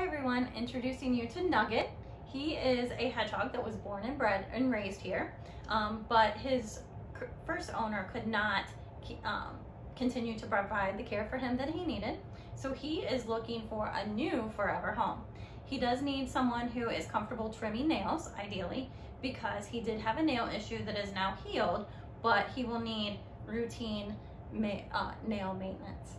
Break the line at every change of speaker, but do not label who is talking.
Hi everyone, introducing you to Nugget. He is a hedgehog that was born and bred and raised here, um, but his first owner could not um, continue to provide the care for him that he needed. So he is looking for a new forever home. He does need someone who is comfortable trimming nails, ideally, because he did have a nail issue that is now healed, but he will need routine ma uh, nail maintenance.